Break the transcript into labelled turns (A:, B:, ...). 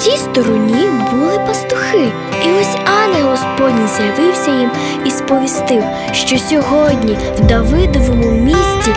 A: тій стороні були пастухи, і ось ангел Господній з'явився їм і сповістив, що сьогодні в Давидовому місті